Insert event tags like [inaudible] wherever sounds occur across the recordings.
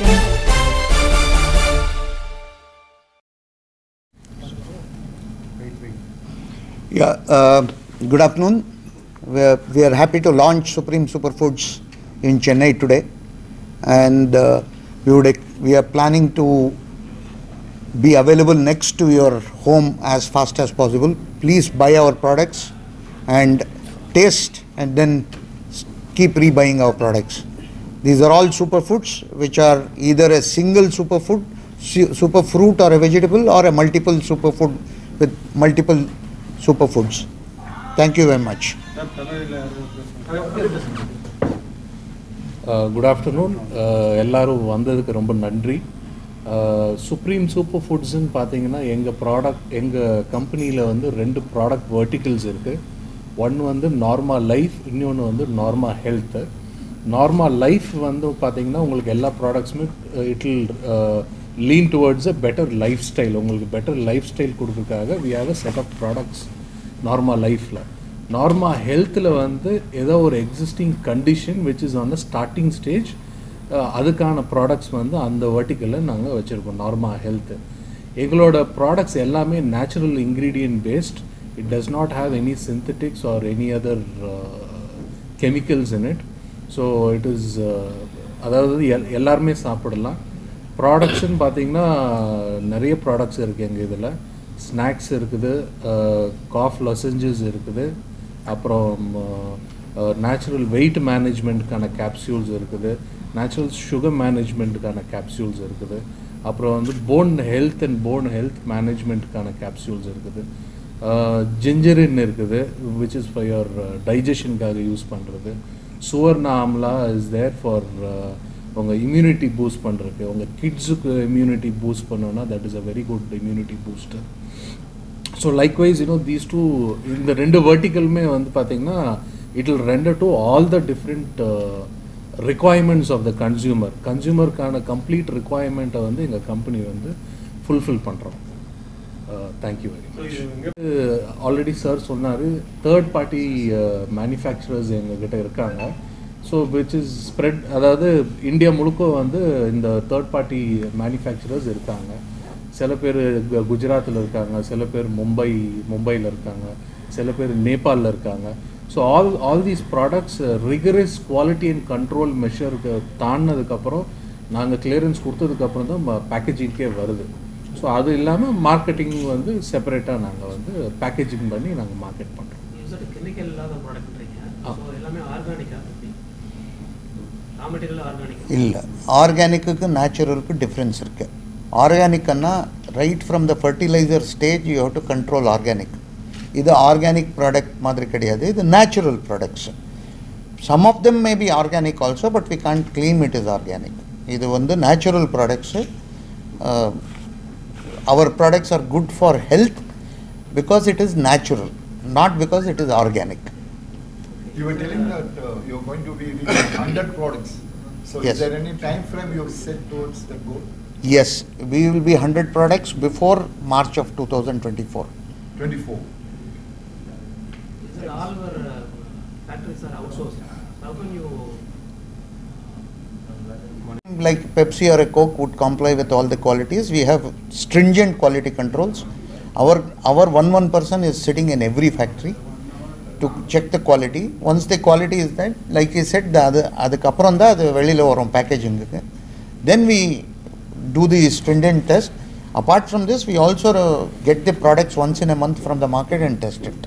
Yeah, uh, good afternoon. We are, we are happy to launch Supreem Superfoods in Chennai today. And uh, we, would, we are planning to be available next to your home as fast as possible. Please buy our products and taste and then keep rebuying our products. These are all superfoods which are either a single superfood, su- superfruit or a vegetable or a multiple superfood with multiple superfoods. Thank you very much. Good afternoon எல்லோரும் வந்ததுக்கு ரொம்ப நன்றி supreme super ஃபுட்ஸுன்னு பார்த்தீங்கன்னா எங்கள் product எங்கள் கம்பெனியில் வந்து ரெண்டு ப்ராடக்ட் வெர்டிகல்ஸ் இருக்குது ஒன் வந்து நார்மா லைஃப் இன்னொன்று வந்து நார்மா ஹெல்த்து நார்மா லைஃப் வந்து பார்த்தீங்கன்னா உங்களுக்கு எல்லா ப்ராடக்ட்ஸுமே it will lean towards a better lifestyle உங்களுக்கு better lifestyle கொடுக்குறதுக்காக we have a set of products Norma லைஃப்பில் நார்மா ஹெல்த்தில் வந்து ஏதோ ஒரு existing condition which is on the starting stage அதுக்கான ப்ராடக்ட்ஸ் வந்து அந்த வர்டிக்கலில் நாங்கள் வச்சுருக்கோம் நார்மா ஹெல்த்து எங்களோட ப்ராடக்ட்ஸ் எல்லாமே natural ingredient based it does not have any synthetics or any other chemicals in it so it is அதாவது எல் எல்லாருமே சாப்பிடலாம். ப்ராடக்ட்ஸ்னு பார்த்தீங்கன்னா நிறைய ப்ராடக்ட்ஸ் இருக்குது எங்கள் இதில். ஸ்நாக்ஸ் இருக்குது காஃப் லொசஞ்சஸ் இருக்குது. அப்புறம் நேச்சுரல் வெயிட் மேனேஜ்மெண்ட்டுக்கான கேப்சியூல்ஸ் இருக்குது. நேச்சுரல் சுகர் மேனேஜ்மெண்ட்டுக்கான கேப்சியூல்ஸ் இருக்குது. அப்புறம் வந்து bone health and bone health மேனேஜ்மெண்ட்டுக்கான capsules இருக்குது. ஜிஞ்சரின் இருக்குது விச் இஸ் ஃபார் யுவர் டைஜஷனுக்காக யூஸ் பண்ணுறது Swarna Amla is there for உங்கள் இம்யூனிட்டி பூஸ்ட் பண்ணுறதுக்கு உங்கள் கிட்ஸுக்கு இம்யூனிட்டி பூஸ்ட் பண்ணோன்னா that is a very good immunity booster so likewise you know these two இந்த ரெண்டு வெர்டிக்கலுமே வந்து பார்த்தீங்கன்னா it will render to all the different requirements of the consumer கன்சியூமருக்கான complete ரிக்குவயர்மெண்ட்டை வந்து எங்கள் கம்பெனி வந்து ஃபுல்ஃபில் பண்ணுறோம் thank you very much already sir சொன்னார் தேர்ட் பார்ட்டி மேனுஃபேக்சரர்ஸ் எங்ககிட்ட இருக்காங்க. ஸோ விச் இஸ் ஸ்ப்ரெட் அதாவது இந்தியா முழுக்க வந்து இந்த தேர்ட் பார்ட்டி மேனுஃபேக்சரர்ஸ் இருக்காங்க. சில பேர் குஜராத்தில் இருக்காங்க சில பேர் மும்பை மும்பையில் இருக்காங்க சில பேர் நேபாளில் இருக்காங்க. So all all these products rigorous quality and control மெஷருக்கு தாண்டினதுக்கப்புறம் நாங்கள் கிளியரன்ஸ் கொடுத்ததுக்கப்புறம் தான் பேக்கேஜிங்கே வருது. ஸோ அது இல்லாமல் மார்க்கெட்டிங் வந்து செப்பரேட்டாக நாங்கள் வந்து பேக்கேஜிங் பண்ணி நாங்கள் மார்க்கெட் பண்ணுறோம் இல்லை. ஆர்கானிக்கு நேச்சுரலுக்கு டிஃப்ரென்ஸ் இருக்குது ஆர்கானிக்னா right from the fertilizer stage you have to control organic இது ஆர்கானிக் ப்ராடக்ட் மாதிரி கிடையாது. இது natural products some of them may be organic also but we can't claim it is organic இது வந்து natural products our products are good for health because it is natural, not because it is organic. You were telling that uh, you're going to be 100 [coughs] products. So Yes. is there any time frame you have set towards the goal? Yes, we will be 100 products before March of 2024. 24. Is it all our uh, factories are outsourced? How can you Like Pepsi or a Coke would comply with all the qualities. We have stringent quality controls. Our our one one person is sitting in every factory to check the quality. Once the quality is that, like he said, the அது அதுக்கப்புறம் தான் அது வெளியில் வரும் பேக்கேஜிங்குக்கு then we do the stringent test. Apart from this, we also uh, get the products once in a month from the market and test it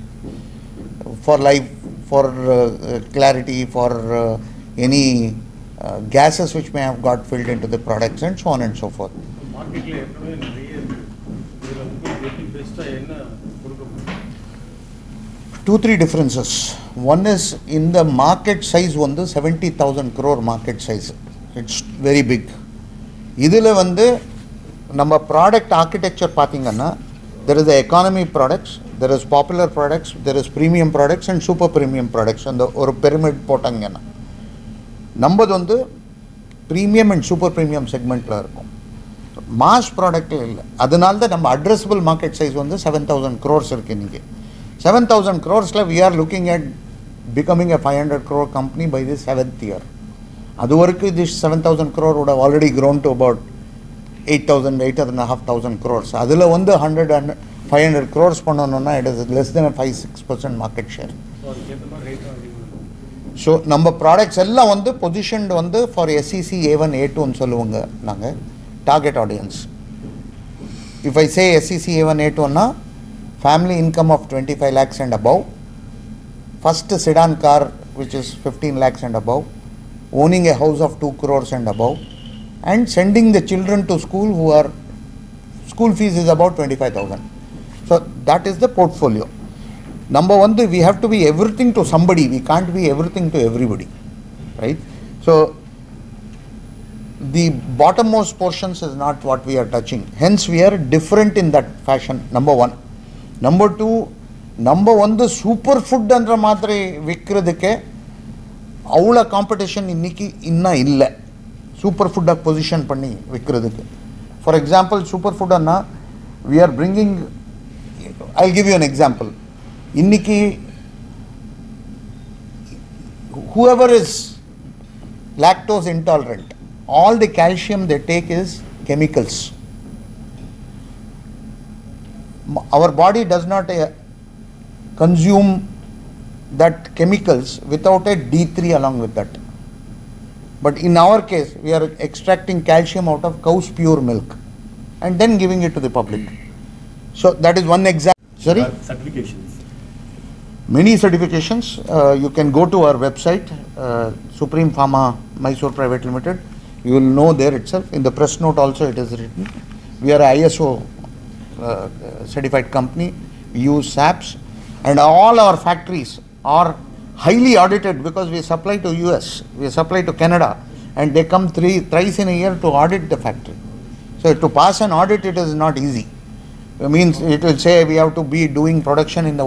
for life, for uh, uh, clarity, for uh, any uh, gases which may have got filled into the products and so on and so forth. Two, three differences. One is in the market size வந்து 70,000 crore market size. It's very big. இதில் வந்து நம்ம product architecture பார்த்தீங்கன்னா there is economy products there is popular products there is premium products and super premium products அந்த ஒரு பெருமிட் போட்டாங்கன்னா நம்மது வந்து premium and super premium செக்மெண்ட்டில் இருக்கும். மாஸ் ப்ராடக்ட்டில் இல்லை. அதனால தான் நம்ம அட்ரஸபிள் மார்க்கெட் சைஸ் வந்து செவன் தௌசண்ட் க்ரோர்ஸ் இருக்குது இன்றைக்கி. Seven thousand க்ரோர்ஸில் we are looking at becoming a five hundred crore company by the seventh year அது வரைக்கும் இது seven thousand crore would already grown to about eight thousand eight and half thousand crores அதில் வந்து hundred and five hundred crores பண்ணணும்னா it is less then five six percent market share so நம்ம products எல்லாம் வந்து positioned வந்து for SEC A one A டூன்னு சொல்லுவாங்க நாங்கள் target audience if I say SCC A one A டூன்னா family income of twenty five lakhs and above first sedan car which is fifteen lakhs and above owning a house of 2 crores and above and sending the children to school who are school fees is about 25000 so that is the portfolio number one the- we have to be everything to somebody we can't be everything to everybody right so the bottommost portions is not what we are touching hence we are different in that fashion number one number two number one the super food ಅಂದ್ರೆ ಮಾತ್ರ ವಿಕ್ರದಕ್ಕೆ ಅವಳ competition இன்னைக்கு இன்னும் இல்லை super ஃபுட்டாக position பண்ணி விற்கிறதுக்கு for example super ஃபுட்டுன்னா we are bringing I give you an example இன்னைக்கு whoever is lactose intolerant all the calcium they take is chemicals M- our body does not uh, consume that chemicals without a D3 along with that. But in our case, we are extracting calcium out of cow's pure milk and then giving it to the public. So that is one example. Sorry? certifications. Many certifications. Uh, you can go to our website, uh, Supreem Pharma Mysore Private Limited. You will know there itself. In the press note also it is written. We are ISO uh, certified company. We use SAPs and all our factories are highly audited because we supply to US, we supply to Canada and they come three, thrice in a year to audit the factory. So to pass an audit it is not easy. It means it will say we have to be doing production in the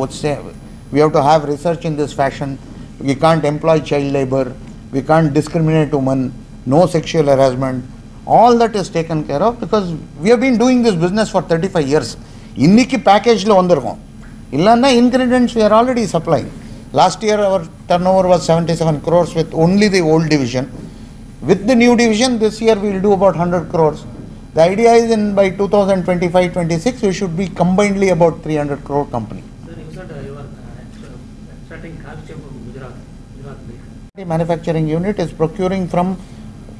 we have to have research in this fashion. We can't employ child labor. We can't discriminate women. No sexual harassment. All that is taken care of because we have been doing this business for 35 years. இன்னைக்கு பேக்கேஜில் வந்திருக்கோம் இல்லைன்னா ingredients we are already supplying. Last year our turnover was 77 crores with only the old division. With the new division, this year we will do about 100 crores. The idea is in by 2025-26, we should be combinedly about 300 crore company. from Gujarat, Gujarat milk. The manufacturing unit is procuring from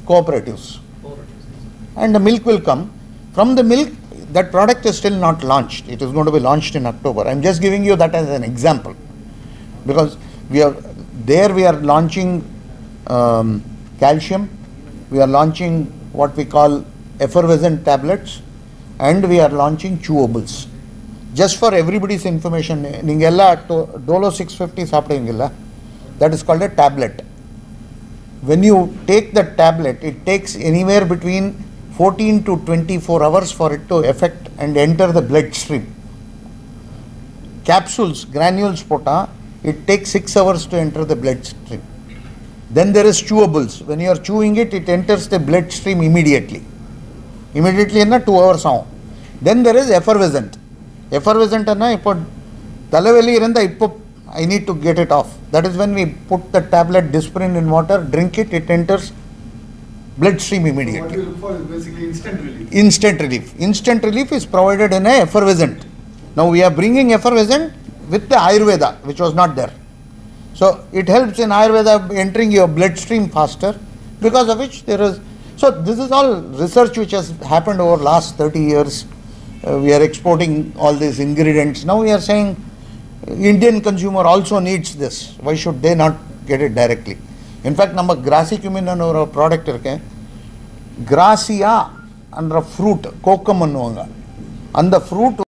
cooperatives Cooperatives. and the milk will come. From the milk, that product is still not launched. It is going to be launched in October. I'm just giving you that as an example because we are there. We are launching um, calcium. We are launching what we call effervescent tablets, and we are launching chewables. Just for everybody's information, ನಿಮಗೆಲ್ಲ to dolo 650 that is called a tablet. When you take the tablet it takes anywhere between 14 to 24 hours for it to affect and enter the bloodstream. Capsules granules pota it takes 6 hours to enter the bloodstream. Then there is chewables. When you are chewing it it enters the bloodstream immediately. Immediately in 2 hours now then there is effervescent Effervescent அண்ணா இப்போ தலைவலி இருந்தால் இப்போ I need to get it off. That is when we put the tablet dispirin in water, drink it, it enters bloodstream What immediately. we look for is basically instant relief. Instant relief. Instant relief is provided in a effervescent. Now we are bringing effervescent with the Ayurveda, which was not there. So it helps in Ayurveda entering your bloodstream faster, because of which there is. So this is all research which has happened over last 30 years. Uh, we are exporting all these ingredients. Now we are saying Indian consumer also needs this. Why should they not get it directly? In fact, நம்ம கிராசி cumin ஒரு product இருக்கேன் Grazia என்ற fruit kokum பண்ணுவாங்க அந்த fruit